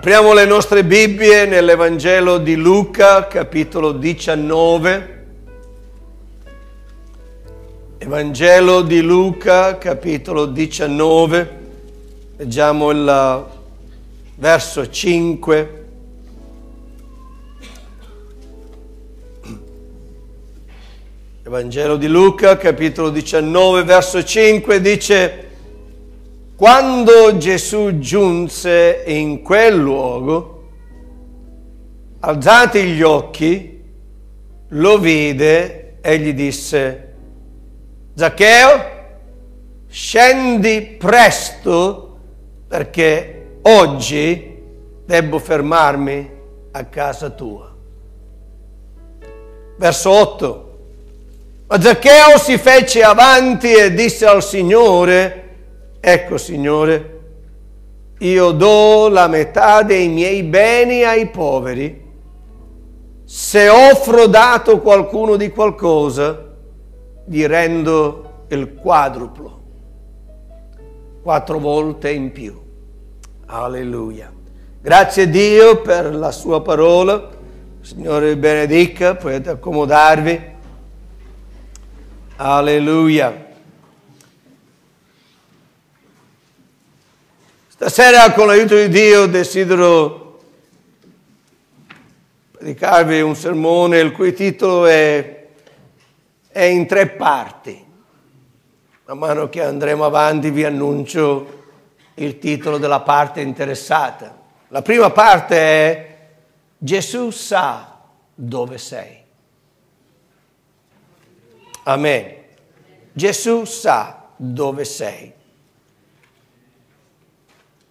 Apriamo le nostre Bibbie nell'Evangelo di Luca, capitolo 19. Evangelo di Luca, capitolo 19. Leggiamo il verso 5. Evangelo di Luca, capitolo 19, verso 5 dice quando Gesù giunse in quel luogo, alzati gli occhi, lo vide e gli disse, Zaccheo, scendi presto perché oggi debbo fermarmi a casa tua. Verso 8. Ma Zaccheo si fece avanti e disse al Signore, Ecco, Signore, io do la metà dei miei beni ai poveri. Se ho frodato qualcuno di qualcosa, gli rendo il quadruplo, quattro volte in più. Alleluia. Grazie Dio per la sua parola. Signore benedica, potete accomodarvi. Alleluia. Stasera con l'aiuto di Dio desidero predicarvi un sermone il cui titolo è, è in tre parti. Man mano che andremo avanti vi annuncio il titolo della parte interessata. La prima parte è Gesù sa dove sei. Amen. Gesù sa dove sei.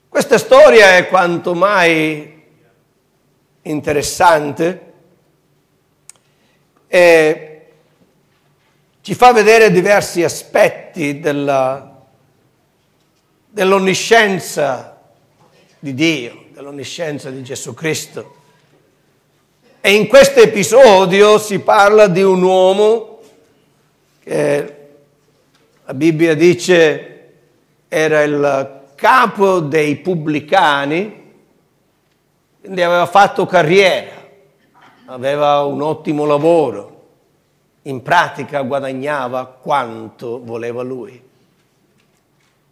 Questa storia è quanto mai interessante e ci fa vedere diversi aspetti della, dell'onniscienza di Dio, dell'onniscienza di Gesù Cristo. E in questo episodio si parla di un uomo che la Bibbia dice era il capo dei pubblicani, quindi aveva fatto carriera, aveva un ottimo lavoro, in pratica guadagnava quanto voleva lui.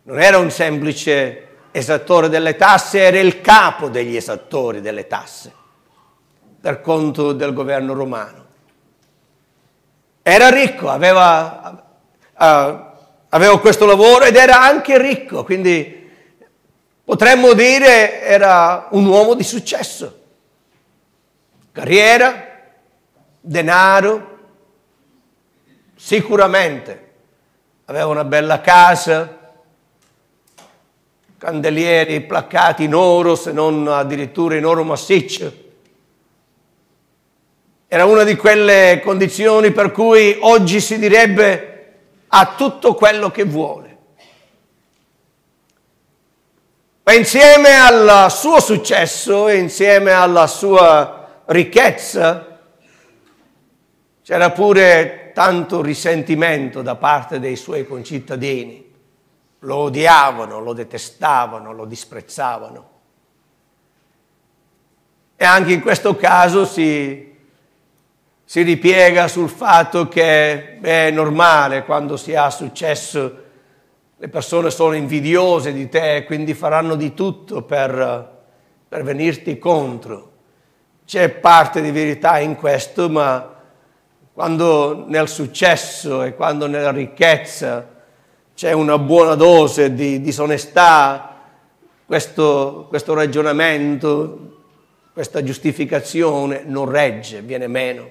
Non era un semplice esattore delle tasse, era il capo degli esattori delle tasse, per conto del governo romano. Era ricco, aveva, uh, aveva questo lavoro ed era anche ricco, quindi Potremmo dire era un uomo di successo. Carriera, denaro, sicuramente. Aveva una bella casa, candelieri placcati in oro, se non addirittura in oro massiccio. Era una di quelle condizioni per cui oggi si direbbe ha tutto quello che vuole. Ma insieme al suo successo insieme alla sua ricchezza c'era pure tanto risentimento da parte dei suoi concittadini. Lo odiavano, lo detestavano, lo disprezzavano. E anche in questo caso si, si ripiega sul fatto che è normale quando si ha successo le persone sono invidiose di te e quindi faranno di tutto per, per venirti contro. C'è parte di verità in questo, ma quando nel successo e quando nella ricchezza c'è una buona dose di disonestà, questo, questo ragionamento, questa giustificazione non regge, viene meno.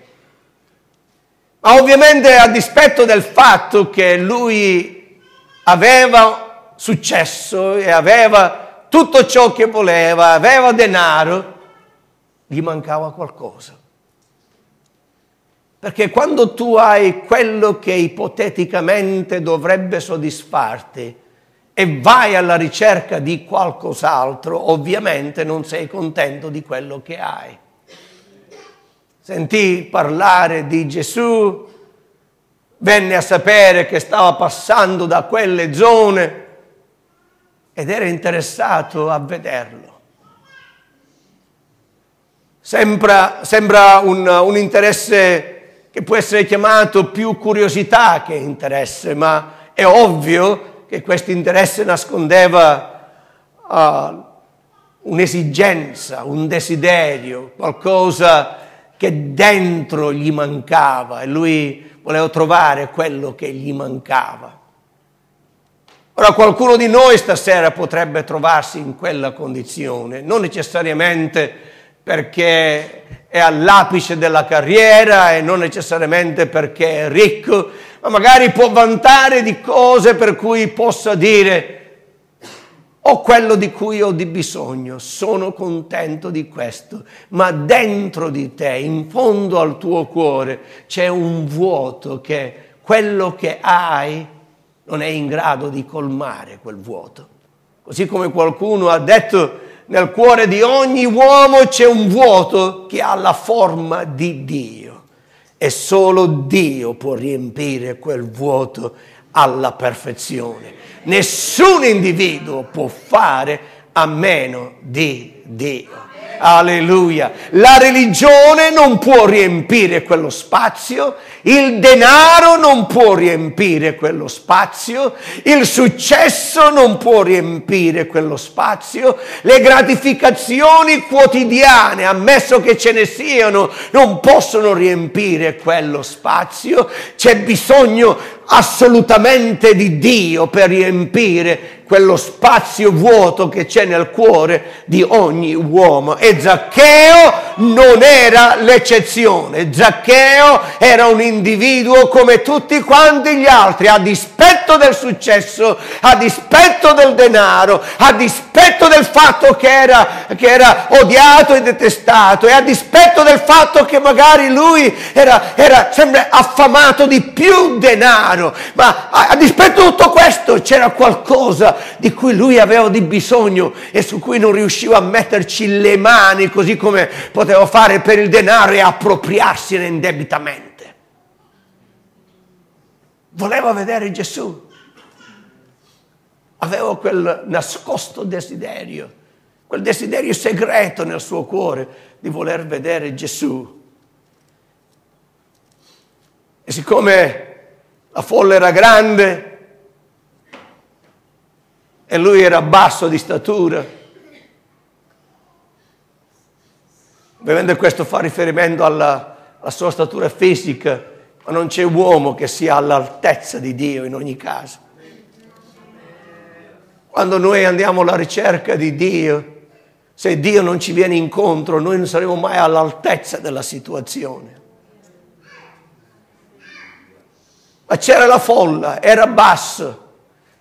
Ma ovviamente a dispetto del fatto che lui aveva successo e aveva tutto ciò che voleva, aveva denaro, gli mancava qualcosa. Perché quando tu hai quello che ipoteticamente dovrebbe soddisfarti e vai alla ricerca di qualcos'altro, ovviamente non sei contento di quello che hai. Sentì parlare di Gesù venne a sapere che stava passando da quelle zone ed era interessato a vederlo. Sembra, sembra un, un interesse che può essere chiamato più curiosità che interesse, ma è ovvio che questo interesse nascondeva uh, un'esigenza, un desiderio, qualcosa che dentro gli mancava e lui voleva trovare quello che gli mancava. Ora qualcuno di noi stasera potrebbe trovarsi in quella condizione, non necessariamente perché è all'apice della carriera e non necessariamente perché è ricco, ma magari può vantare di cose per cui possa dire ho quello di cui ho di bisogno, sono contento di questo, ma dentro di te, in fondo al tuo cuore, c'è un vuoto che quello che hai non è in grado di colmare quel vuoto. Così come qualcuno ha detto nel cuore di ogni uomo c'è un vuoto che ha la forma di Dio e solo Dio può riempire quel vuoto alla perfezione. Nessun individuo può fare a meno di Dio. Alleluia. La religione non può riempire quello spazio, il denaro non può riempire quello spazio, il successo non può riempire quello spazio, le gratificazioni quotidiane, ammesso che ce ne siano, non possono riempire quello spazio. C'è bisogno assolutamente di Dio per riempire quello spazio vuoto che c'è nel cuore di ogni uomo. E Zaccheo non era l'eccezione. Zaccheo era un individuo come tutti quanti gli altri, a dispetto del successo, a dispetto del denaro, a dispetto del fatto che era, che era odiato e detestato e a dispetto del fatto che magari lui era, era sempre affamato di più denaro. Ma a, a dispetto di tutto questo c'era qualcosa di cui lui aveva di bisogno e su cui non riusciva a metterci le mani così come poteva fare per il denaro e appropriarsene indebitamente. Voleva vedere Gesù. Aveva quel nascosto desiderio, quel desiderio segreto nel suo cuore di voler vedere Gesù. E siccome la folla era grande, e lui era basso di statura. Ovviamente questo fa riferimento alla, alla sua statura fisica, ma non c'è uomo che sia all'altezza di Dio in ogni caso. Quando noi andiamo alla ricerca di Dio, se Dio non ci viene incontro, noi non saremo mai all'altezza della situazione. Ma c'era la folla, era basso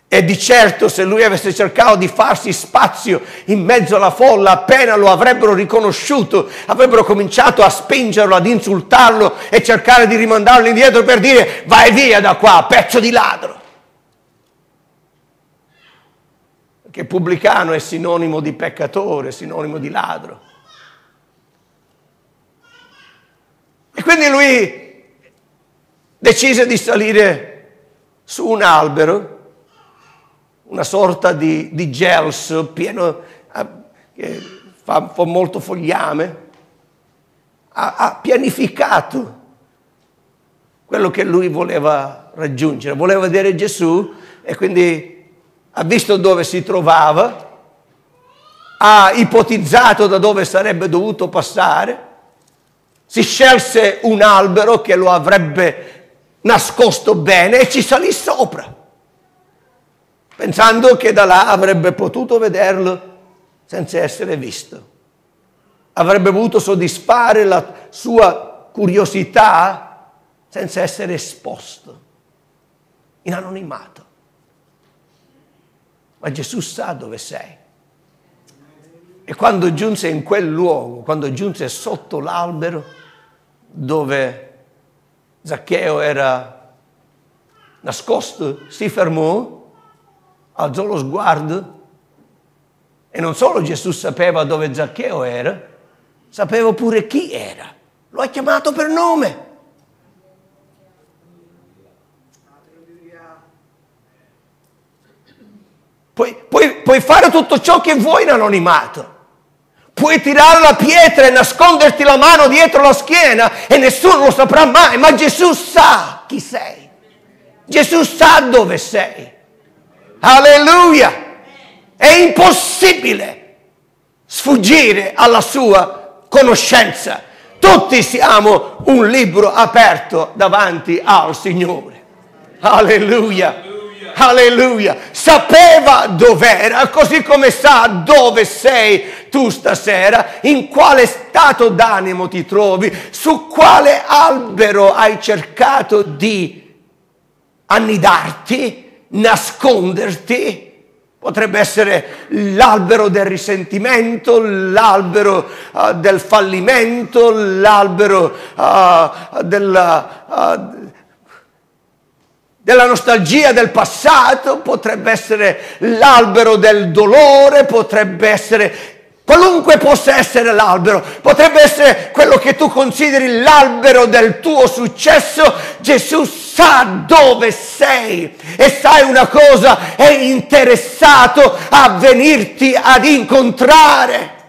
e di certo se lui avesse cercato di farsi spazio in mezzo alla folla, appena lo avrebbero riconosciuto, avrebbero cominciato a spingerlo, ad insultarlo e cercare di rimandarlo indietro per dire vai via da qua, pezzo di ladro. Perché pubblicano è sinonimo di peccatore, sinonimo di ladro. E quindi lui decise di salire su un albero una sorta di, di gels pieno, eh, che fa, fa, molto fogliame, ha, ha pianificato quello che lui voleva raggiungere, voleva vedere Gesù e quindi ha visto dove si trovava, ha ipotizzato da dove sarebbe dovuto passare, si scelse un albero che lo avrebbe nascosto bene e ci salì sopra pensando che da là avrebbe potuto vederlo senza essere visto. Avrebbe voluto soddisfare la sua curiosità senza essere esposto, in anonimato. Ma Gesù sa dove sei. E quando giunse in quel luogo, quando giunse sotto l'albero dove Zaccheo era nascosto, si fermò alzò lo sguardo e non solo Gesù sapeva dove Zaccheo era, sapeva pure chi era. Lo ha chiamato per nome. Puoi, puoi, puoi fare tutto ciò che vuoi in anonimato. Puoi tirare la pietra e nasconderti la mano dietro la schiena e nessuno lo saprà mai, ma Gesù sa chi sei. Gesù sa dove sei. Alleluia! È impossibile sfuggire alla sua conoscenza. Tutti siamo un libro aperto davanti al Signore. Alleluia. Alleluia. Sapeva dov'era, così come sa dove sei tu stasera, in quale stato d'animo ti trovi, su quale albero hai cercato di annidarti, nasconderti. Potrebbe essere l'albero del risentimento, l'albero uh, del fallimento, l'albero uh, della, uh, della nostalgia del passato, potrebbe essere l'albero del dolore, potrebbe essere qualunque possa essere l'albero, potrebbe essere quello che tu consideri l'albero del tuo successo, Gesù sa dove sei e sai una cosa, è interessato a venirti ad incontrare.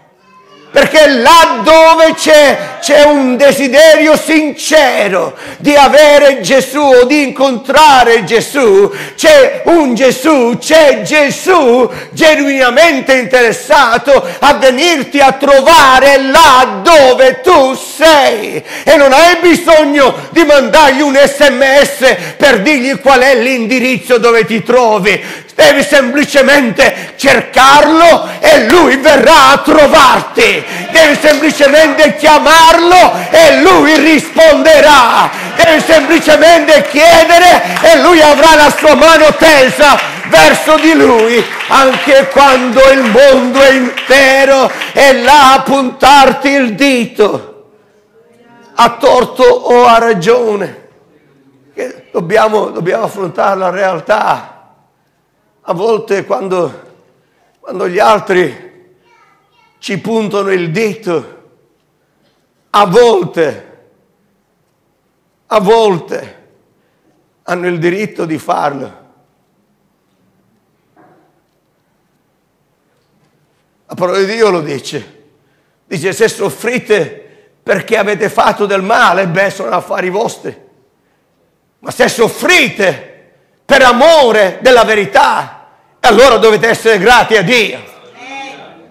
Perché là dove c'è, c'è un desiderio sincero di avere Gesù o di incontrare Gesù, c'è un Gesù, c'è Gesù genuinamente interessato a venirti a trovare là dove tu sei. E non hai bisogno di mandargli un sms per dirgli qual è l'indirizzo dove ti trovi devi semplicemente cercarlo e lui verrà a trovarti. Devi semplicemente chiamarlo e lui risponderà. Devi semplicemente chiedere e lui avrà la sua mano tesa verso di lui, anche quando il mondo intero è là a puntarti il dito. A torto o a ragione. Dobbiamo, dobbiamo affrontare la realtà a volte quando, quando gli altri ci puntano il dito, a volte, a volte hanno il diritto di farlo. La parola di Dio lo dice. Dice se soffrite perché avete fatto del male, beh, sono affari vostri. Ma se soffrite per amore della verità, allora dovete essere grati a Dio.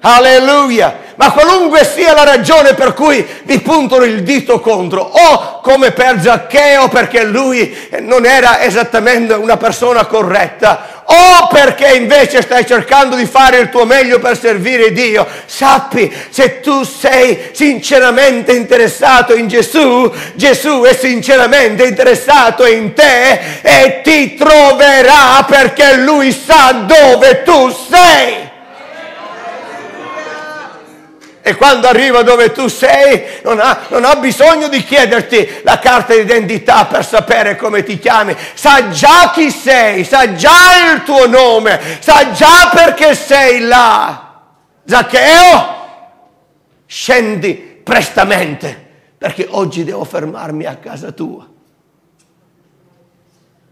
Alleluia. Ma qualunque sia la ragione per cui vi puntano il dito contro, o come per Zaccheo perché lui non era esattamente una persona corretta, o perché invece stai cercando di fare il tuo meglio per servire Dio, sappi se tu sei sinceramente interessato in Gesù, Gesù è sinceramente interessato in te e ti troverà perché lui sa dove tu sei. E quando arriva dove tu sei, non ha, non ha, bisogno di chiederti la carta d'identità per sapere come ti chiami. Sa già chi sei, sa già il tuo nome, sa già perché sei là. Zaccheo, scendi prestamente, perché oggi devo fermarmi a casa tua.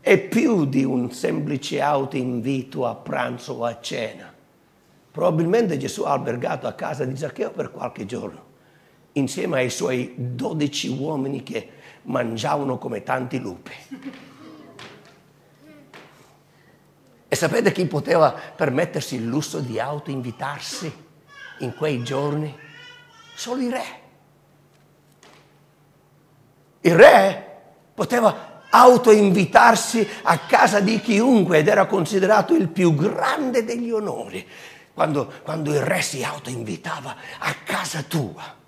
È più di un semplice autoinvito a pranzo o a cena Probabilmente Gesù ha albergato a casa di Zaccheo per qualche giorno, insieme ai suoi dodici uomini che mangiavano come tanti lupi. E sapete chi poteva permettersi il lusso di autoinvitarsi in quei giorni? Solo il re. Il re poteva autoinvitarsi a casa di chiunque ed era considerato il più grande degli onori quando, quando il re si autoinvitava a casa tua.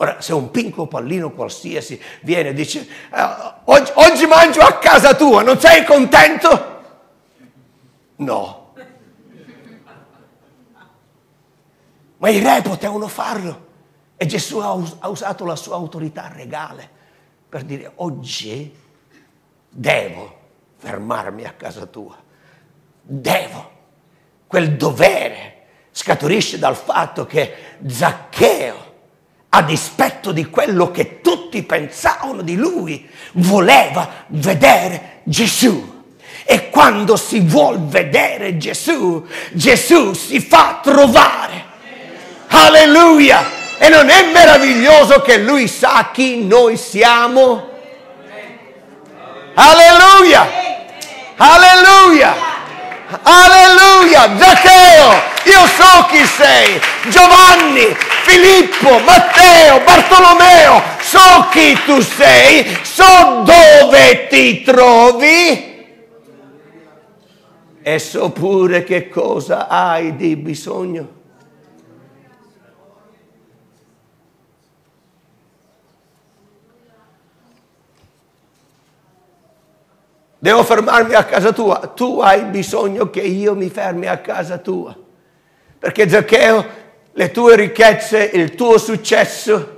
Ora, se un piccolo pallino qualsiasi viene e dice, eh, oggi, oggi mangio a casa tua, non sei contento? No. Ma i re potevano farlo. E Gesù ha usato la sua autorità regale per dire, oggi devo fermarmi a casa tua. Devo. Quel dovere scaturisce dal fatto che Zaccheo, a dispetto di quello che tutti pensavano di lui, voleva vedere Gesù. E quando si vuol vedere Gesù, Gesù si fa trovare. Alleluia! E non è meraviglioso che lui sa chi noi siamo? Alleluia! Alleluia! Alleluia! Zaccheo, io so chi sei. Giovanni, Filippo, Matteo, Bartolomeo, so chi tu sei, so dove ti trovi e so pure che cosa hai di bisogno. Devo fermarmi a casa tua. Tu hai bisogno che io mi fermi a casa tua. Perché Zaccheo, le tue ricchezze, il tuo successo,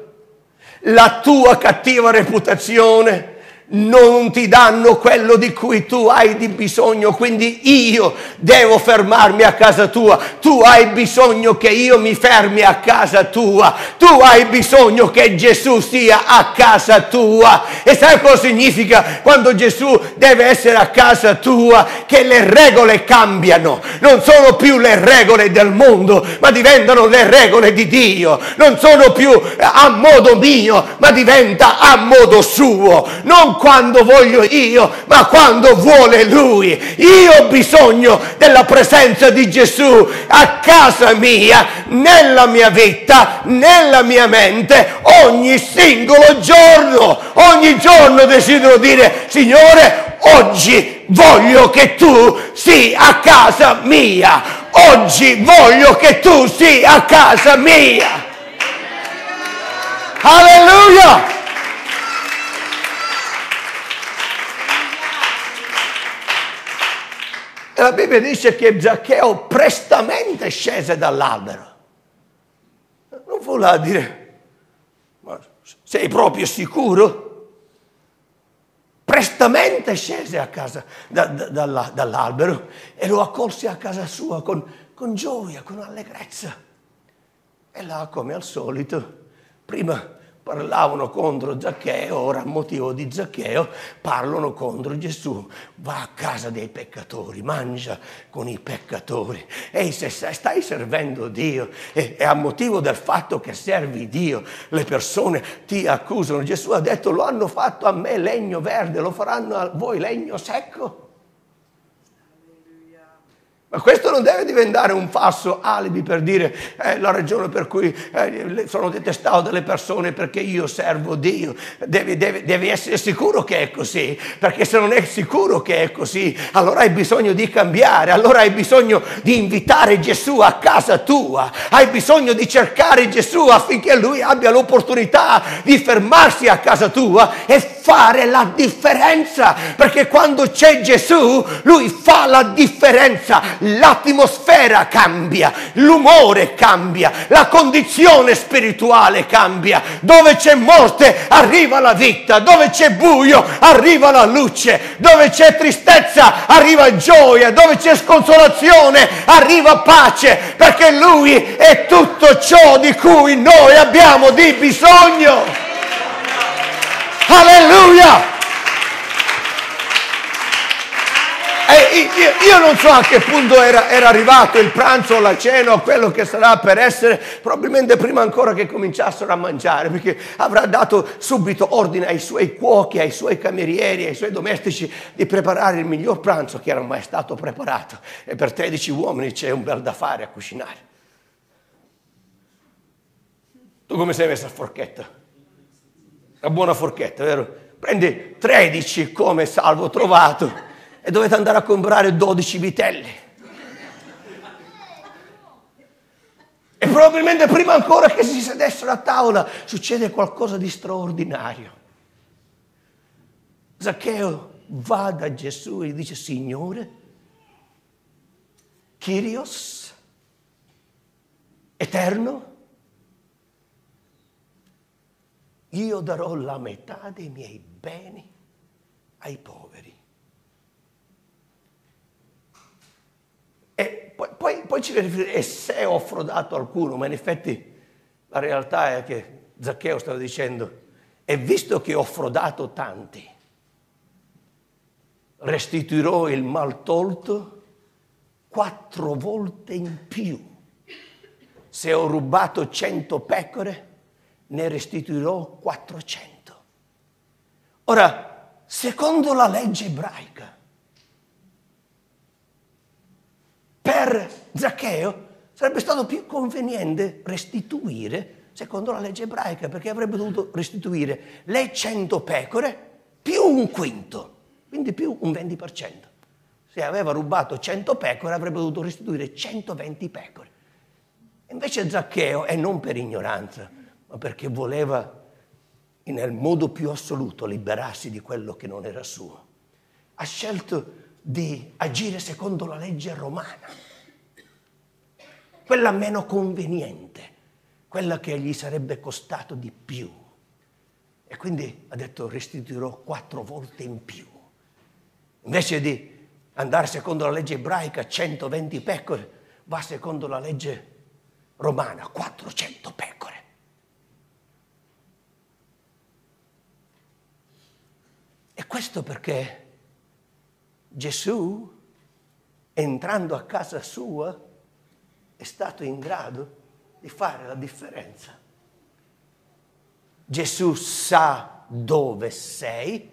la tua cattiva reputazione, non ti danno quello di cui tu hai di bisogno, quindi io devo fermarmi a casa tua. Tu hai bisogno che io mi fermi a casa tua. Tu hai bisogno che Gesù sia a casa tua. E sai cosa significa quando Gesù deve essere a casa tua? Che le regole cambiano. Non sono più le regole del mondo, ma diventano le regole di Dio. Non sono più a modo mio, ma diventa a modo suo. Non quando voglio io, ma quando vuole Lui. Io ho bisogno della presenza di Gesù a casa mia, nella mia vita, nella mia mente, ogni singolo giorno. Ogni giorno desidero dire, Signore, oggi voglio che tu sia a casa mia. Oggi voglio che tu sia a casa mia. Alleluia! E la Bibbia dice che Zaccheo prestamente scese dall'albero. Non fu là a dire, ma sei proprio sicuro? Prestamente scese a casa da, da, dall'albero e lo accolse a casa sua con, con gioia, con allegrezza. E là, come al solito, prima parlavano contro Zaccheo, ora a motivo di Zaccheo parlano contro Gesù. Va a casa dei peccatori, mangia con i peccatori. E se stai servendo Dio e, a motivo del fatto che servi Dio, le persone ti accusano. Gesù ha detto lo hanno fatto a me legno verde, lo faranno a voi legno secco. Ma questo non deve diventare un falso alibi per dire eh, la ragione per cui eh, sono detestato dalle persone perché io servo Dio. Devi, devi, devi, essere sicuro che è così, perché se non è sicuro che è così, allora hai bisogno di cambiare, allora hai bisogno di invitare Gesù a casa tua, hai bisogno di cercare Gesù affinché lui abbia l'opportunità di fermarsi a casa tua e fare la differenza, perché quando c'è Gesù, lui fa la differenza l'atmosfera cambia, l'umore cambia, la condizione spirituale cambia. Dove c'è morte arriva la vita, dove c'è buio arriva la luce, dove c'è tristezza arriva gioia, dove c'è sconsolazione arriva pace, perché Lui è tutto ciò di cui noi abbiamo di bisogno. Alleluia! E io, io, non so a che punto era, era, arrivato il pranzo la cena quello che sarà per essere, probabilmente prima ancora che cominciassero a mangiare, perché avrà dato subito ordine ai suoi cuochi, ai suoi camerieri, ai suoi domestici di preparare il miglior pranzo che era mai stato preparato. E per 13 uomini c'è un bel da fare a cucinare. Tu come sei messa a forchetta? Una buona forchetta, vero? Prendi 13 come salvo trovato e dovete andare a comprare 12 vitelli. E probabilmente prima ancora che si sedessero a tavola succede qualcosa di straordinario. Zaccheo va da Gesù e gli dice, Signore, Kyrios, eterno, io darò la metà dei miei beni ai poveri. E poi, poi, poi ci riflettiamo, e se ho frodato qualcuno, ma in effetti la realtà è che Zaccheo stava dicendo, e visto che ho frodato tanti, restituirò il mal tolto quattro volte in più. Se ho rubato cento pecore, ne restituirò 400. Ora, secondo la legge ebraica, per Zaccheo sarebbe stato più conveniente restituire secondo la legge ebraica, perché avrebbe dovuto restituire le 100 pecore più un quinto, quindi più un 20%. Se aveva rubato 100 pecore avrebbe dovuto restituire 120 pecore. Invece Zaccheo, e non per ignoranza, ma perché voleva nel modo più assoluto liberarsi di quello che non era suo, ha scelto di agire secondo la legge romana, quella meno conveniente, quella che gli sarebbe costato di più. E quindi ha detto restituirò quattro volte in più. Invece di andare secondo la legge ebraica 120 pecore, va secondo la legge romana 400 pecore. E questo perché Gesù, entrando a casa sua, è stato in grado di fare la differenza. Gesù sa dove sei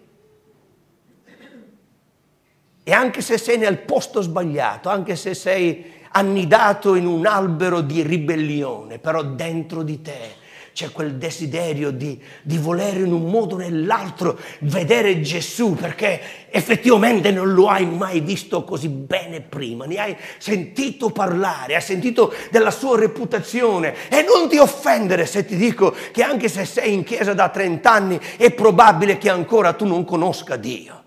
e anche se sei nel posto sbagliato, anche se sei annidato in un albero di ribellione, però dentro di te c'è quel desiderio di, di, volere in un modo o nell'altro vedere Gesù perché effettivamente non lo hai mai visto così bene prima, ne hai sentito parlare, hai sentito della sua reputazione e non ti offendere se ti dico che anche se sei in chiesa da 30 anni è probabile che ancora tu non conosca Dio.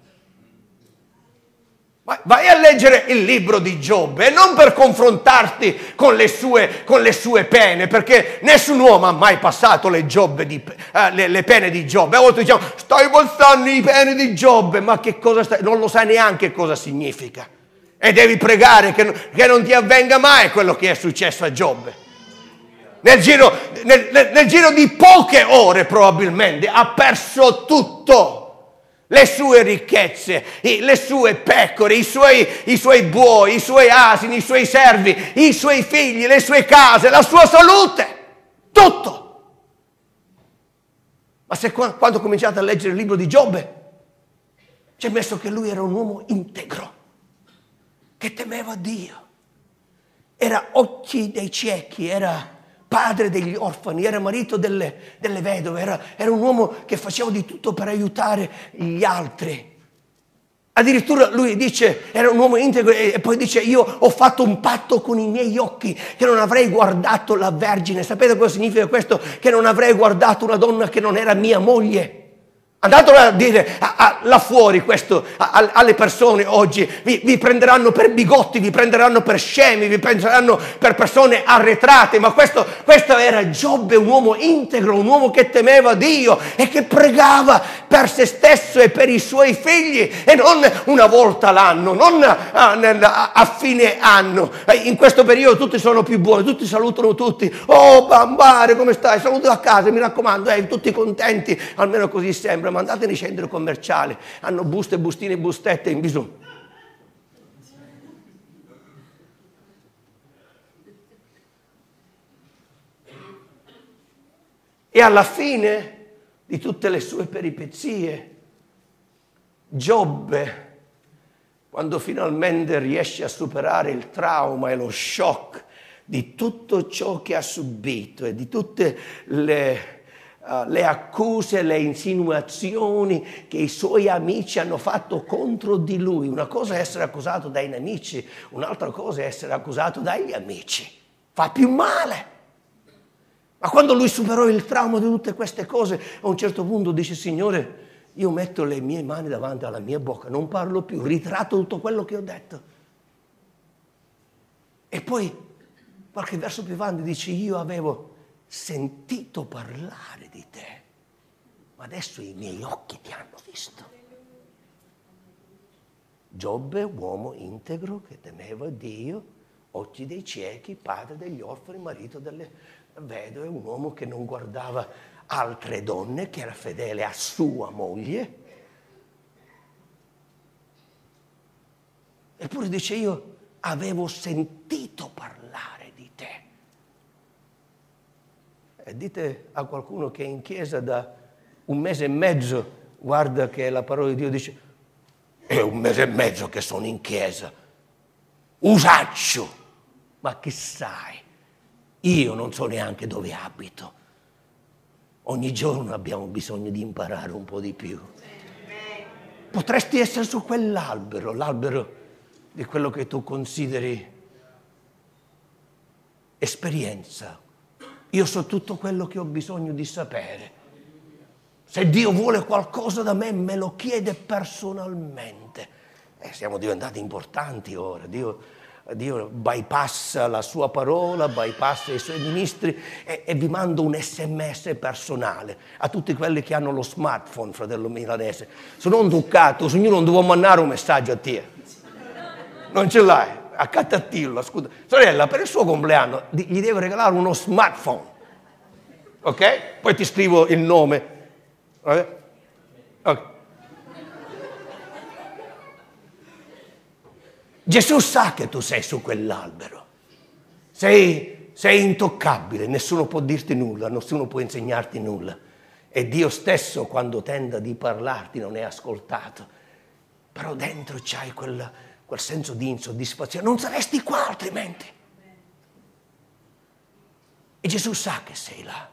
Vai a leggere il libro di Giobbe e non per confrontarti con le sue, con le sue pene, perché nessun uomo ha mai passato le, di, eh, le, le pene di Giobbe. A volte diciamo, stai passando i pene di Giobbe, ma che cosa stai? Non lo sai neanche cosa significa. E devi pregare che, che non ti avvenga mai quello che è successo a Giobbe. Nel giro, nel, nel, nel giro di poche ore probabilmente ha perso tutto le sue ricchezze, le sue pecore, i suoi, i suoi buoi, i suoi asini, i suoi servi, i suoi figli, le sue case, la sua salute, tutto. Ma se quando cominciate a leggere il libro di Giobbe, c'è messo che lui era un uomo integro, che temeva Dio, era occhi dei ciechi, era padre degli orfani, era marito delle, delle vedove, era, era un uomo che faceva di tutto per aiutare gli altri. Addirittura lui dice, era un uomo integro e poi dice, io ho fatto un patto con i miei occhi che non avrei guardato la Vergine. Sapete cosa significa questo? Che non avrei guardato una donna che non era mia moglie. Andatelo a dire a, a, là fuori questo a, alle persone oggi, vi, vi, prenderanno per bigotti, vi prenderanno per scemi, vi prenderanno per persone arretrate, ma questo, questo era Giobbe, un uomo integro, un uomo che temeva Dio e che pregava per se stesso e per i suoi figli e non una volta l'anno, non a, fine anno. Eh, in questo periodo tutti sono più buoni, tutti salutano tutti, oh bambare come stai, saluto a casa, mi raccomando, eh, tutti contenti, almeno così sembra ma andate nei centri commerciali, hanno buste, bustine, bustette in bisogno. E alla fine di tutte le sue peripezie, Giobbe, quando finalmente riesce a superare il trauma e lo shock di tutto ciò che ha subito e di tutte le uh, le accuse, le insinuazioni che i suoi amici hanno fatto contro di lui. Una cosa è essere accusato dai nemici, un'altra cosa è essere accusato dagli amici. Fa più male. Ma quando lui superò il trauma di tutte queste cose, a un certo punto dice, Signore, io metto le mie mani davanti alla mia bocca, non parlo più, ritratto tutto quello che ho detto. E poi, qualche verso più avanti, dice, io avevo sentito parlare di te, ma adesso i miei occhi ti hanno visto. Giobbe, uomo integro che temeva Dio, occhi dei ciechi, padre degli orfani, marito delle vedove, un uomo che non guardava altre donne, che era fedele a sua moglie. Eppure dice io avevo sentito parlare E dite a qualcuno che è in chiesa da un mese e mezzo, guarda che la parola di Dio dice, è un mese e mezzo che sono in chiesa, usaccio, ma che sai? Io non so neanche dove abito. Ogni giorno abbiamo bisogno di imparare un po' di più. Potresti essere su quell'albero, l'albero di quello che tu consideri esperienza. Io so tutto quello che ho bisogno di sapere. Se Dio vuole qualcosa da me, me lo chiede personalmente. Eh, siamo diventati importanti ora. Dio, Dio bypassa la sua parola, bypassa i suoi ministri e, e, vi mando un sms personale a tutti quelli che hanno lo smartphone, fratello milanese. Sono un ducato, ognuno non devo mandare un messaggio a te. Non ce l'hai, a Catattillo, scusa. Sorella, per il suo compleanno gli devo regalare uno smartphone. Ok? Poi ti scrivo il nome. Okay? Gesù sa che tu sei su quell'albero. Sei, sei intoccabile, nessuno può dirti nulla, nessuno può insegnarti nulla. E Dio stesso quando tenta di parlarti non è ascoltato. Però dentro c'hai quel, quel senso di insoddisfazione. Non saresti qua altrimenti. E Gesù sa che sei là.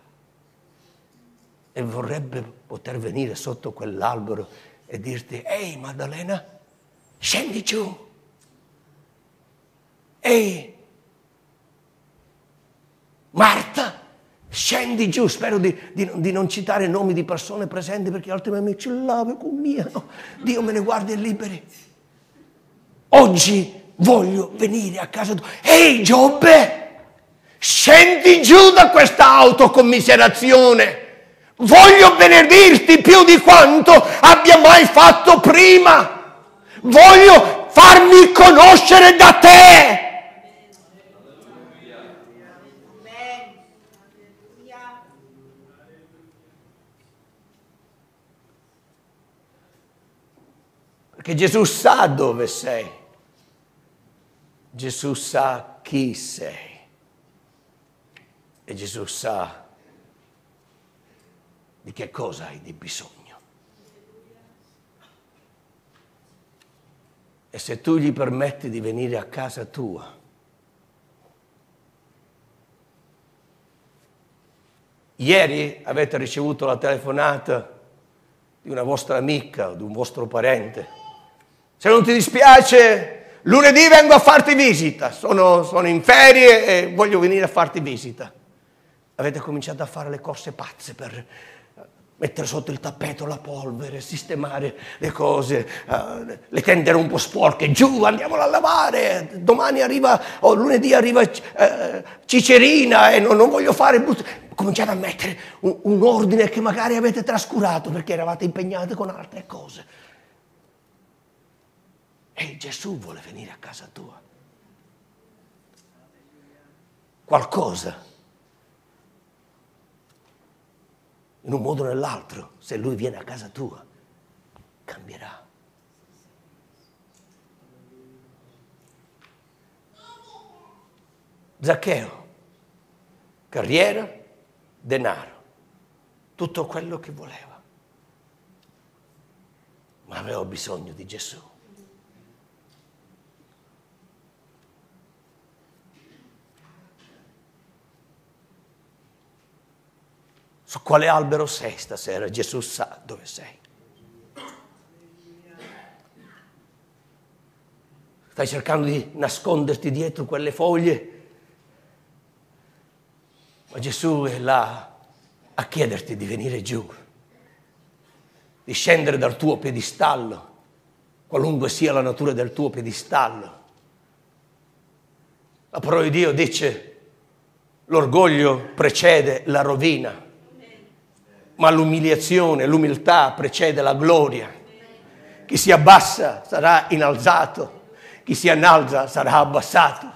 E vorrebbe poter venire sotto quell'albero e dirti, ehi Maddalena, scendi giù Ehi, Marta, scendi giù, spero di, di, di, non citare nomi di persone presenti perché altrimenti mi ce lave con mia, no? Dio me ne guardi e liberi. Oggi voglio venire a casa tua. Ehi Giobbe, scendi giù da questa autocommiserazione. Voglio benedirti più di quanto abbia mai fatto prima. Voglio farmi conoscere da te. Perché Gesù sa dove sei. Gesù sa chi sei. E Gesù sa di che cosa hai di bisogno. E se tu gli permetti di venire a casa tua, ieri avete ricevuto la telefonata di una vostra amica o di un vostro parente se non ti dispiace, lunedì vengo a farti visita, sono, sono in ferie e voglio venire a farti visita. Avete cominciato a fare le corse pazze per mettere sotto il tappeto la polvere, sistemare le cose, uh, le tende un po' sporche, giù, andiamola a lavare, domani arriva, o lunedì arriva uh, Cicerina e non, non voglio fare... Cominciate a mettere un, un ordine che magari avete trascurato perché eravate impegnati con altre cose. E Gesù vuole venire a casa tua. Qualcosa, in un modo o nell'altro, se lui viene a casa tua, cambierà. Zaccheo, carriera, denaro, tutto quello che voleva. Ma aveva bisogno di Gesù. Su quale albero sei stasera? Gesù sa dove sei. Stai cercando di nasconderti dietro quelle foglie, ma Gesù è là a chiederti di venire giù, di scendere dal tuo piedistallo, qualunque sia la natura del tuo piedistallo. La parola di Dio dice, l'orgoglio precede la rovina ma l'umiliazione, l'umiltà precede la gloria. Chi si abbassa sarà innalzato, chi si innalza sarà abbassato.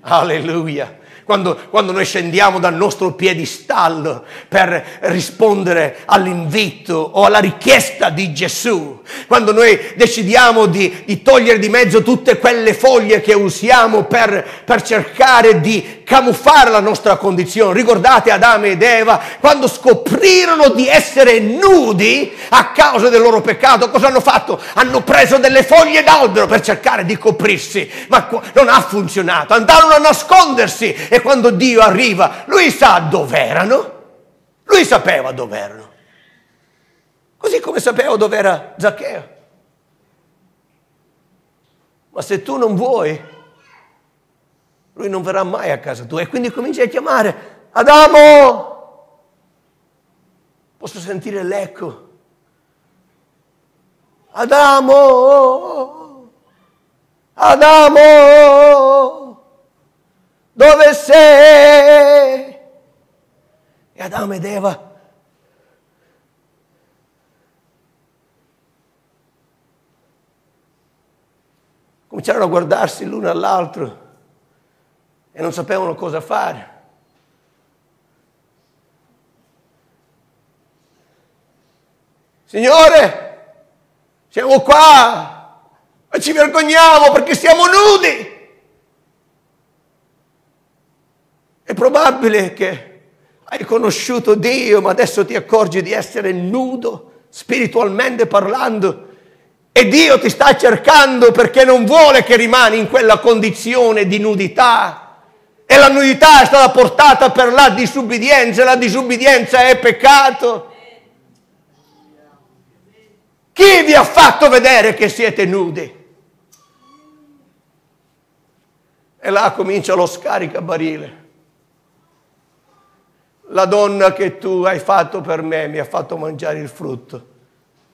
Alleluia. Quando, quando, noi scendiamo dal nostro piedistallo per rispondere all'invito o alla richiesta di Gesù, quando noi decidiamo di, di togliere di mezzo tutte quelle foglie che usiamo per, per cercare di camuffare la nostra condizione. Ricordate Adamo ed Eva quando scoprirono di essere nudi a causa del loro peccato, cosa hanno fatto? Hanno preso delle foglie d'albero per cercare di coprirsi, ma non ha funzionato. Andarono a nascondersi e quando Dio arriva, lui sa dove erano. Lui sapeva dove erano. Così come sapeva dove era Zaccheo. Ma se tu non vuoi, lui non verrà mai a casa tua. E quindi cominci a chiamare Adamo. Posso sentire l'eco. Adamo, Adamo, dove sei? E Adamo ed Eva cominciarono a guardarsi l'uno all'altro e non sapevano cosa fare. Signore, siamo qua e ci vergogniamo perché siamo nudi. È probabile che hai conosciuto Dio, ma adesso ti accorgi di essere nudo, spiritualmente parlando e Dio ti sta cercando perché non vuole che rimani in quella condizione di nudità. E la nudità è stata portata per la disubbidienza, e la disubbidienza è peccato. Chi vi ha fatto vedere che siete nudi? E là comincia lo scaricabarile. La donna che tu hai fatto per me mi ha fatto mangiare il frutto,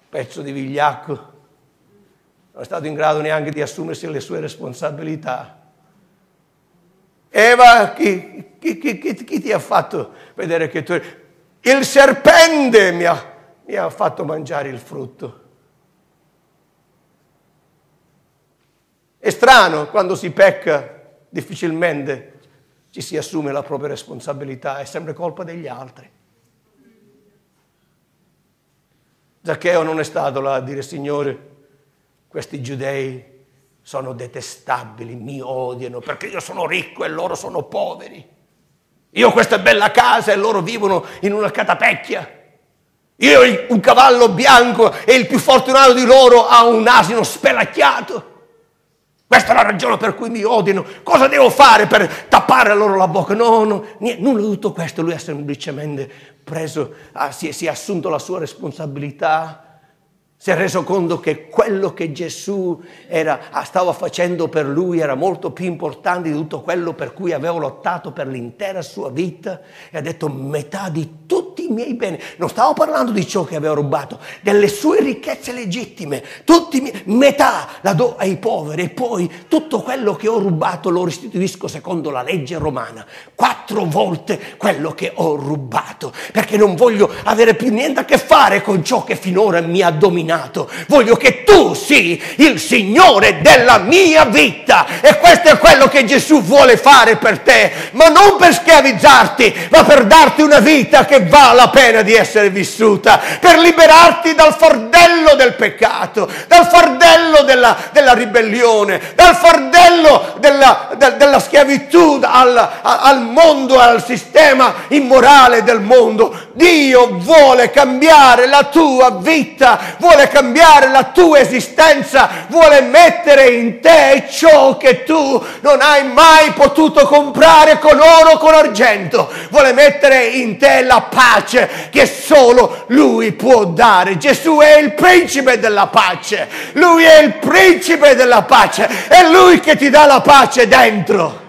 pezzo di vigliacco non è stato in grado neanche di assumersi le sue responsabilità. Eva, chi, chi, chi, chi ti ha fatto vedere che tu... Il serpente mi ha, mi ha fatto mangiare il frutto. È strano quando si pecca, difficilmente ci si assume la propria responsabilità, è sempre colpa degli altri. Zaccheo non è stato là a dire Signore, questi giudei sono detestabili, mi odiano perché io sono ricco e loro sono poveri. Io ho questa bella casa e loro vivono in una catapecchia. Io ho un cavallo bianco e il più fortunato di loro ha un asino spelacchiato. Questa è la ragione per cui mi odiano. Cosa devo fare per tappare loro la bocca? No, no, niente, nulla di tutto questo. Lui ha semplicemente preso, ah, si, si è assunto la sua responsabilità si è reso conto che quello che Gesù era, stava facendo per lui era molto più importante di tutto quello per cui aveva lottato per l'intera sua vita e ha detto metà di tutti i miei beni. Non stavo parlando di ciò che aveva rubato, delle sue ricchezze legittime, miei, metà la do ai poveri e poi tutto quello che ho rubato lo restituisco secondo la legge romana. Quattro volte quello che ho rubato, perché non voglio avere più niente a che fare con ciò che finora mi ha dominato impegnato, voglio che tu sii il Signore della mia vita e questo è quello che Gesù vuole fare per te, ma non per schiavizzarti, ma per darti una vita che vale la pena di essere vissuta, per liberarti dal fardello del peccato, dal fardello della, della ribellione, dal fardello della, de, della schiavitù al, al mondo, al sistema immorale del mondo. Dio vuole cambiare la tua vita, vuole cambiare la tua esistenza, vuole mettere in te ciò che tu non hai mai potuto comprare con oro o con argento, vuole mettere in te la pace che solo Lui può dare. Gesù è il principe della pace, Lui è il principe della pace, è Lui che ti dà la pace dentro.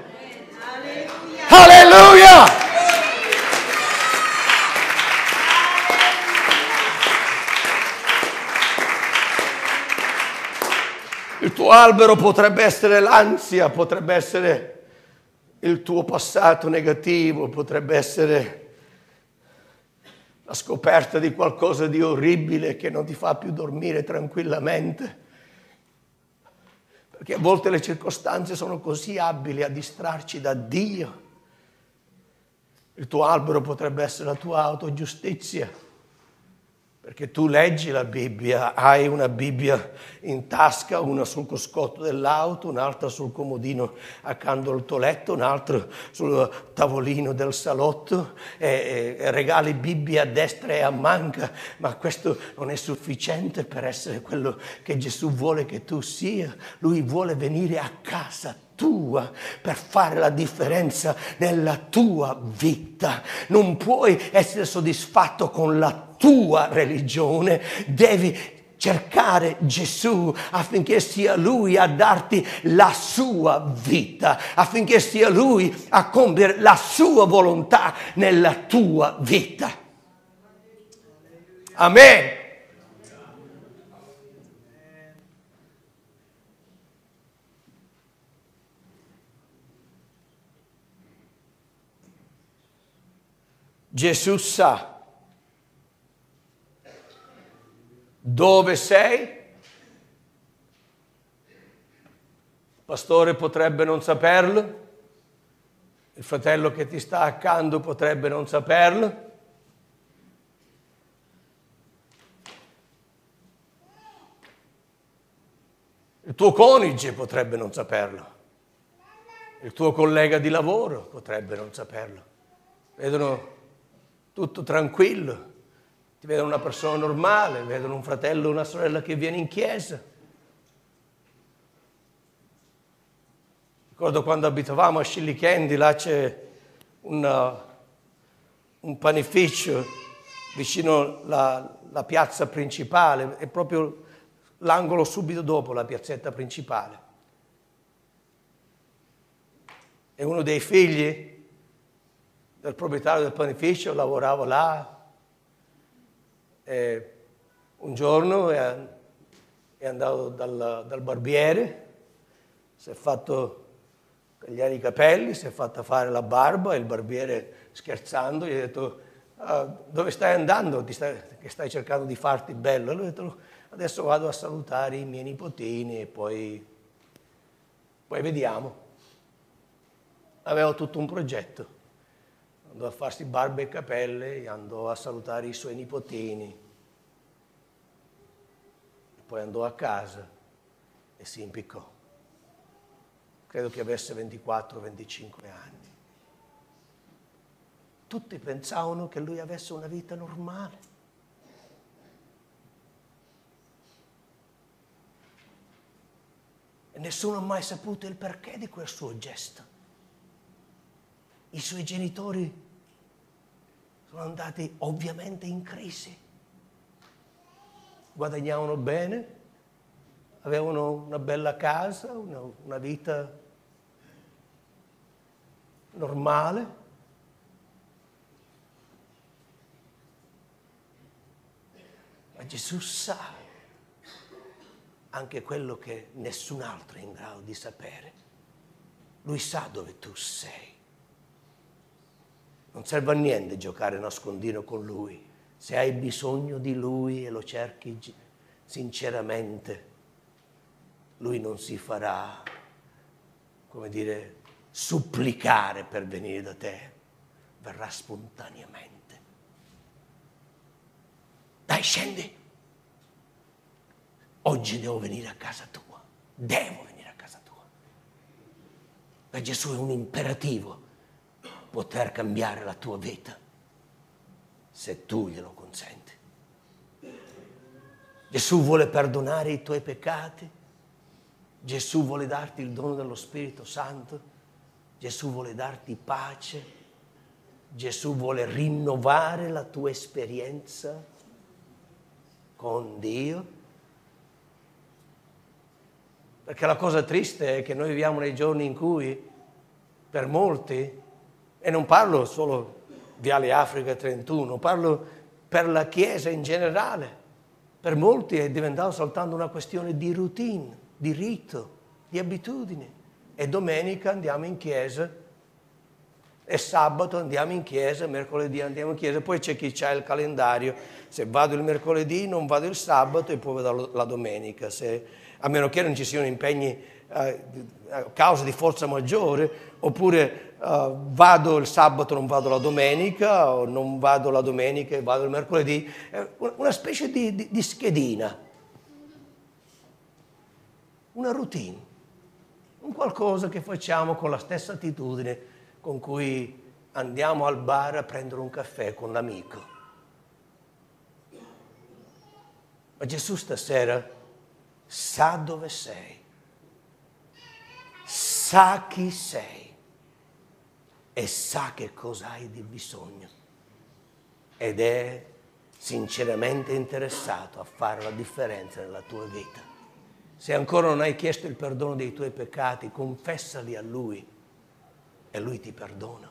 Albero potrebbe essere l'ansia, potrebbe essere il tuo passato negativo, potrebbe essere la scoperta di qualcosa di orribile che non ti fa più dormire tranquillamente. Perché a volte le circostanze sono così abili a distrarci da Dio. Il tuo albero potrebbe essere la tua autogiustizia perché tu leggi la Bibbia, hai una Bibbia in tasca, una sul coscotto dell'auto, un'altra sul comodino accanto al tuo letto, un'altra sul tavolino del salotto, e, e regali Bibbia a destra e a manca, ma questo non è sufficiente per essere quello che Gesù vuole che tu sia. Lui vuole venire a casa tua per fare la differenza nella tua vita. Non puoi essere soddisfatto con la tua religione, devi cercare Gesù affinché sia Lui a darti la sua vita, affinché sia Lui a compiere la sua volontà nella tua vita. Amen. Gesù sa dove sei. Il pastore potrebbe non saperlo, il fratello che ti sta accanto potrebbe non saperlo. Il tuo coniuge potrebbe non saperlo, il tuo collega di lavoro potrebbe non saperlo. Vedono tutto tranquillo, ti vedono una persona normale, vedono un fratello una sorella che viene in chiesa. Ricordo quando abitavamo a Scillichendi, là c'è una, un panificio vicino alla piazza principale, è proprio l'angolo subito dopo la piazzetta principale. E uno dei figli del proprietario del panificio, lavoravo là. E un giorno è, è andato dal, dal, barbiere, si è fatto tagliare i capelli, si è fatta fare la barba e il barbiere scherzando gli ha detto ah, dove stai andando stai, che stai cercando di farti bello? E lui ha detto adesso vado a salutare i miei nipotini e poi, poi vediamo. Avevo tutto un progetto andò a farsi barba e capelle, andò a salutare i suoi nipotini, poi andò a casa e si impiccò. Credo che avesse 24-25 anni. Tutti pensavano che lui avesse una vita normale. E nessuno ha mai saputo il perché di quel suo gesto. I suoi genitori sono andati ovviamente in crisi. Guadagnavano bene, avevano una bella casa, una, una vita normale. Ma Gesù sa anche quello che nessun altro è in grado di sapere. Lui sa dove tu sei. Non serve a niente giocare nascondino con lui. Se hai bisogno di lui e lo cerchi sinceramente, lui non si farà, come dire, supplicare per venire da te, verrà spontaneamente. Dai, scendi. Oggi devo venire a casa tua. Devo venire a casa tua. Per Gesù è un imperativo poter cambiare la tua vita se tu glielo consenti. Gesù vuole perdonare i tuoi peccati, Gesù vuole darti il dono dello Spirito Santo, Gesù vuole darti pace, Gesù vuole rinnovare la tua esperienza con Dio. Perché la cosa triste è che noi viviamo nei giorni in cui per molti e non parlo solo di Ale Africa 31, parlo per la Chiesa in generale. Per molti è diventato soltanto una questione di routine, di rito, di abitudine. E domenica andiamo in chiesa È sabato andiamo in chiesa, mercoledì andiamo in chiesa, poi c'è chi ha il calendario, se vado il mercoledì non vado il sabato e poi vado la domenica, se, a meno che non ci siano impegni eh, a causa di forza maggiore, oppure eh, vado il sabato non vado la domenica, o non vado la domenica e vado il mercoledì, una specie di, di, di schedina, una routine, un qualcosa che facciamo con la stessa attitudine con cui andiamo al bar a prendere un caffè con l'amico. Ma Gesù stasera sa dove sei, sa chi sei e sa che cosa hai di bisogno ed è sinceramente interessato a fare la differenza nella tua vita. Se ancora non hai chiesto il perdono dei tuoi peccati, confessali a Lui e Lui ti perdona.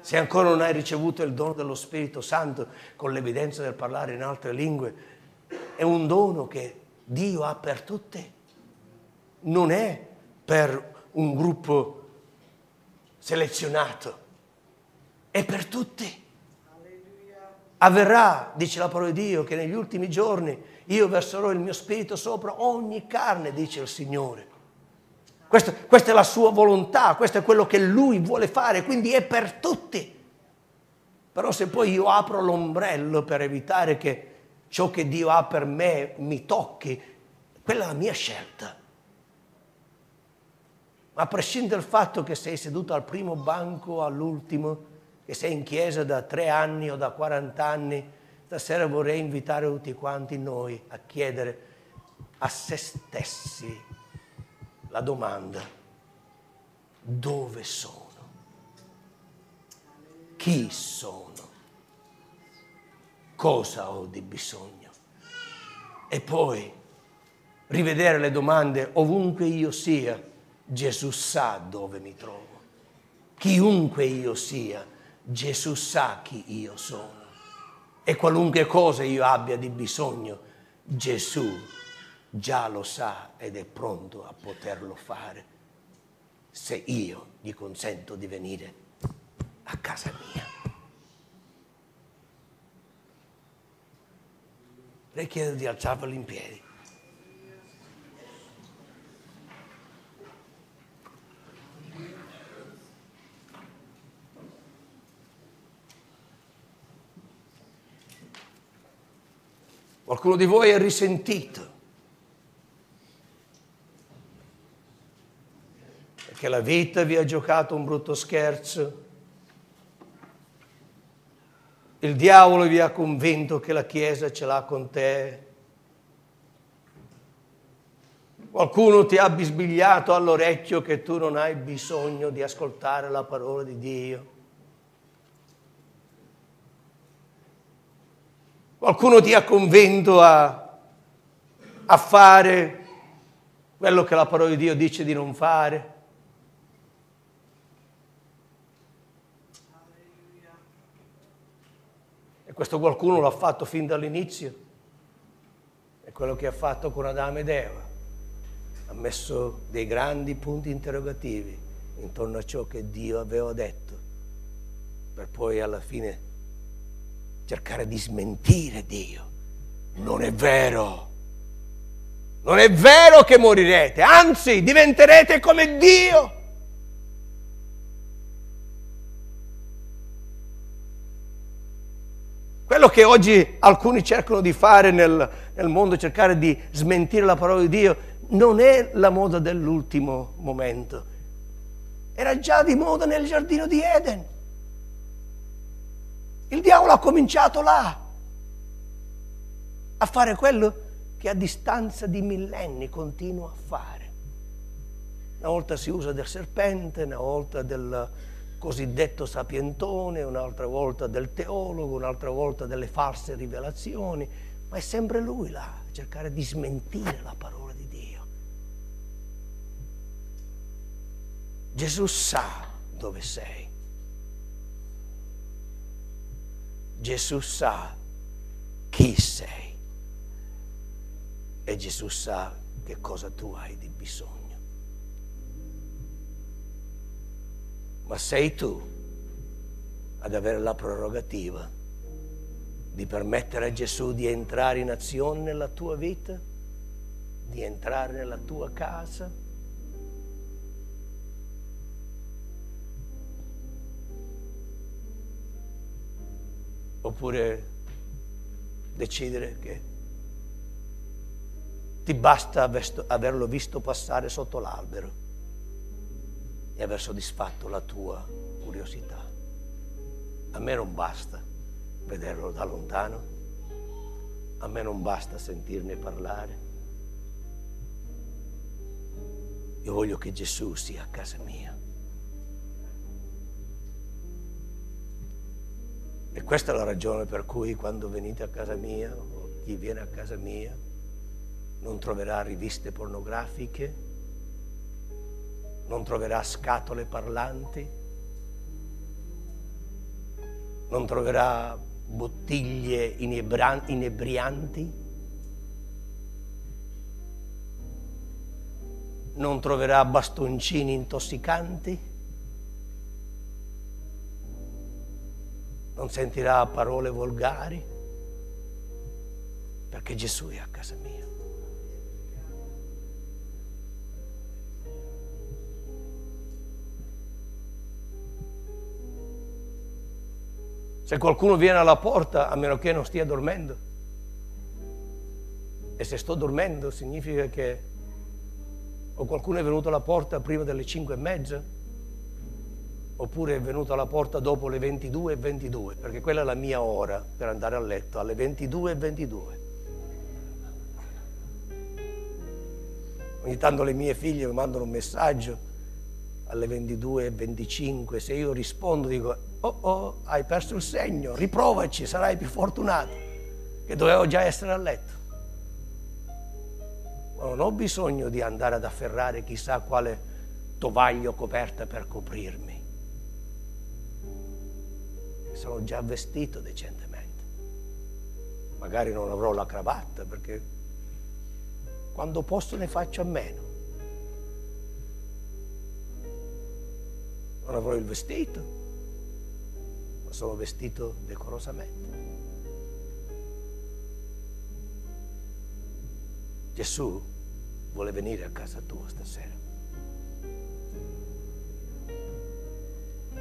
Se ancora non hai ricevuto il dono dello Spirito Santo con l'evidenza del parlare in altre lingue, è un dono che Dio ha per tutti. Non è per un gruppo selezionato, è per tutti. Avverrà, dice la parola di Dio, che negli ultimi giorni io verserò il mio spirito sopra ogni carne, dice il Signore. Questa, questa è la sua volontà, questo è quello che lui vuole fare, quindi è per tutti. Però se poi io apro l'ombrello per evitare che ciò che Dio ha per me mi tocchi, quella è la mia scelta. Ma a prescindere dal fatto che sei seduto al primo banco o all'ultimo, che sei in chiesa da tre anni o da 40 anni, stasera vorrei invitare tutti quanti noi a chiedere a se stessi la domanda, dove sono? Chi sono? Cosa ho di bisogno? E poi rivedere le domande ovunque io sia, Gesù sa dove mi trovo. Chiunque io sia, Gesù sa chi io sono. E qualunque cosa io abbia di bisogno, Gesù già lo sa ed è pronto a poterlo fare se io gli consento di venire a casa mia. Le chiedo di alzarvelo in piedi. Qualcuno di voi è risentito che la vita vi ha giocato un brutto scherzo. Il diavolo vi ha convinto che la Chiesa ce l'ha con te. Qualcuno ti ha bisbigliato all'orecchio che tu non hai bisogno di ascoltare la parola di Dio. Qualcuno ti ha convinto a, a fare quello che la parola di Dio dice di non fare. E questo qualcuno l'ha fatto fin dall'inizio. È quello che ha fatto con Adamo ed Eva. Ha messo dei grandi punti interrogativi intorno a ciò che Dio aveva detto, per poi alla fine cercare di smentire Dio. Non è vero. Non è vero che morirete, anzi diventerete come Dio. Quello che oggi alcuni cercano di fare nel, nel mondo, cercare di smentire la parola di Dio, non è la moda dell'ultimo momento. Era già di moda nel giardino di Eden. Il diavolo ha cominciato là a fare quello che a distanza di millenni continua a fare. Una volta si usa del serpente, una volta del, cosiddetto sapientone, un'altra volta del teologo, un'altra volta delle false rivelazioni, ma è sempre lui là a cercare di smentire la parola di Dio. Gesù sa dove sei. Gesù sa chi sei. E Gesù sa che cosa tu hai di bisogno. ma sei tu ad avere la prerogativa di permettere a Gesù di entrare in azione nella tua vita, di entrare nella tua casa. Oppure decidere che ti basta averlo visto passare sotto l'albero e aver soddisfatto la tua curiosità. A me non basta vederlo da lontano, a me non basta sentirne parlare. Io voglio che Gesù sia a casa mia. E questa è la ragione per cui quando venite a casa mia, o chi viene a casa mia, non troverà riviste pornografiche, non troverà scatole parlanti, non troverà bottiglie inebrianti, non troverà bastoncini intossicanti, non sentirà parole volgari, perché Gesù è a casa mia. Se qualcuno viene alla porta, a meno che non stia dormendo, e se sto dormendo significa che o qualcuno è venuto alla porta prima delle 5 e mezza, oppure è venuto alla porta dopo le 22 e 22, perché quella è la mia ora per andare a letto, alle 22 e 22. Ogni tanto le mie figlie mi mandano un messaggio alle 22 e 25, se io rispondo dico oh oh, hai perso il segno, riprovaci, sarai più fortunato, che dovevo già essere a letto. Ma non ho bisogno di andare ad afferrare chissà quale tovaglio coperta per coprirmi. Sono già vestito decentemente. Magari non avrò la cravatta perché quando posso ne faccio a meno. Non avrò il vestito, sono vestito decorosamente. Gesù vuole venire a casa tua stasera.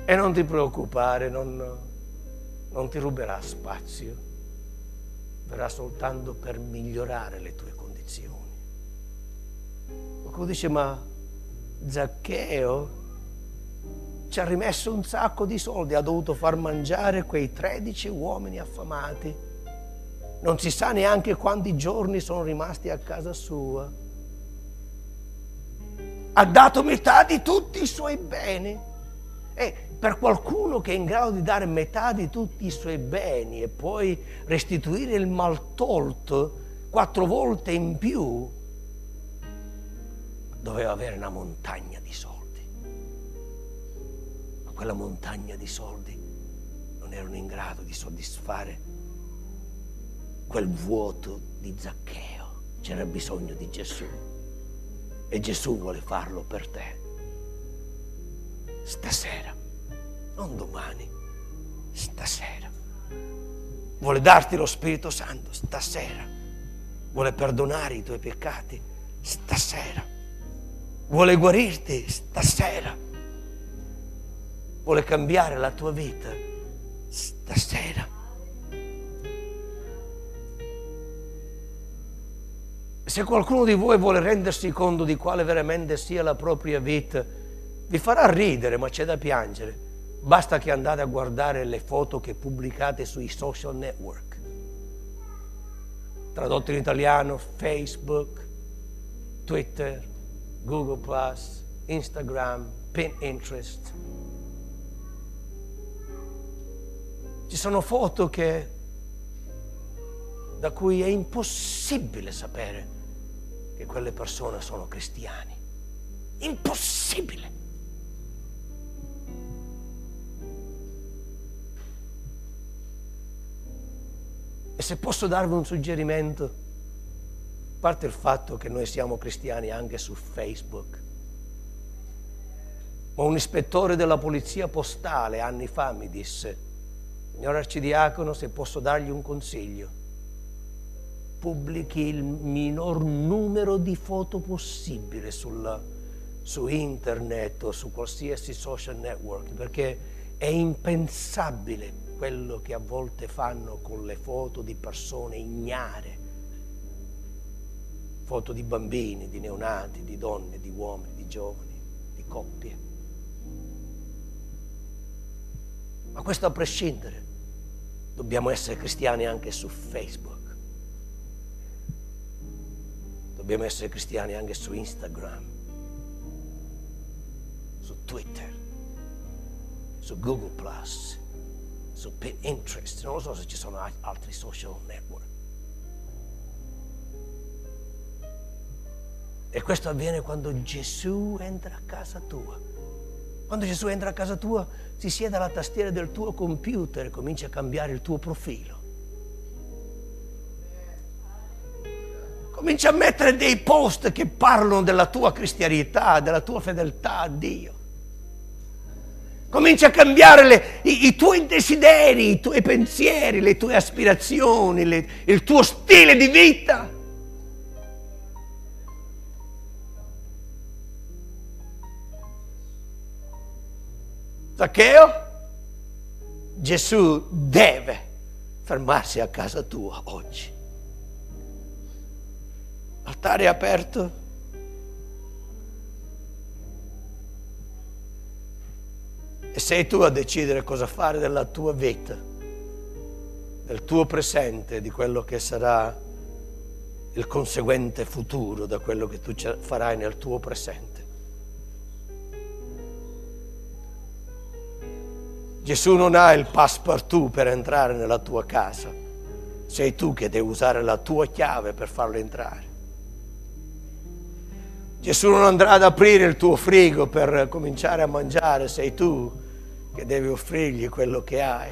E non ti preoccupare, non, non ti ruberà spazio, verrà soltanto per migliorare le tue condizioni. Qualcuno dice, ma Zaccheo ci ha rimesso un sacco di soldi, ha dovuto far mangiare quei 13 uomini affamati. Non si sa neanche quanti giorni sono rimasti a casa sua. Ha dato metà di tutti i suoi beni. E per qualcuno che è in grado di dare metà di tutti i suoi beni e poi restituire il mal tolto quattro volte in più, doveva avere una montagna di soldi quella montagna di soldi non erano in grado di soddisfare quel vuoto di Zaccheo. C'era bisogno di Gesù e Gesù vuole farlo per te. Stasera, non domani, stasera. Vuole darti lo Spirito Santo stasera. Vuole perdonare i tuoi peccati stasera. Vuole guarirti stasera vuole cambiare la tua vita stasera. Se qualcuno di voi vuole rendersi conto di quale veramente sia la propria vita, vi farà ridere, ma c'è da piangere. Basta che andate a guardare le foto che pubblicate sui social network. Tradotto in italiano, Facebook, Twitter, Google Instagram, Pinterest. Ci sono foto che, da cui è impossibile sapere che quelle persone sono cristiani. Impossibile. Se posso darvi un suggerimento, a parte il fatto che noi siamo cristiani anche su Facebook, Ma un ispettore della polizia postale anni fa mi disse, signor arcidiacono, se posso dargli un consiglio, pubblichi il minor numero di foto possibile sulla, su internet o su qualsiasi social network, perché è impensabile quello che a volte fanno con le foto di persone ignare, foto di bambini, di neonati, di donne, di uomini, di giovani, di coppie. Ma questo a prescindere, dobbiamo essere cristiani anche su Facebook, dobbiamo essere cristiani anche su Instagram, su Twitter, su Google su Pinterest, non so se ci sono altri social network. E questo avviene quando Gesù entra a casa tua. Quando Gesù entra a casa tua, si siede alla tastiera del tuo computer e comincia a cambiare il tuo profilo. Comincia a mettere dei post che parlano della tua cristianità, della tua fedeltà a Dio. Comincia a cambiare le, i, i, tuoi desideri, i tuoi pensieri, le tue aspirazioni, le, il tuo stile di vita. Zaccheo, Gesù deve fermarsi a casa tua oggi. Altare aperto E sei tu a decidere cosa fare della tua vita, del tuo presente, di quello che sarà il conseguente futuro da quello che tu farai nel tuo presente. Gesù non ha il passepartout per entrare nella tua casa, sei tu che devi usare la tua chiave per farlo entrare. Gesù non andrà ad aprire il tuo frigo per cominciare a mangiare, sei tu che devi offrirgli quello che hai.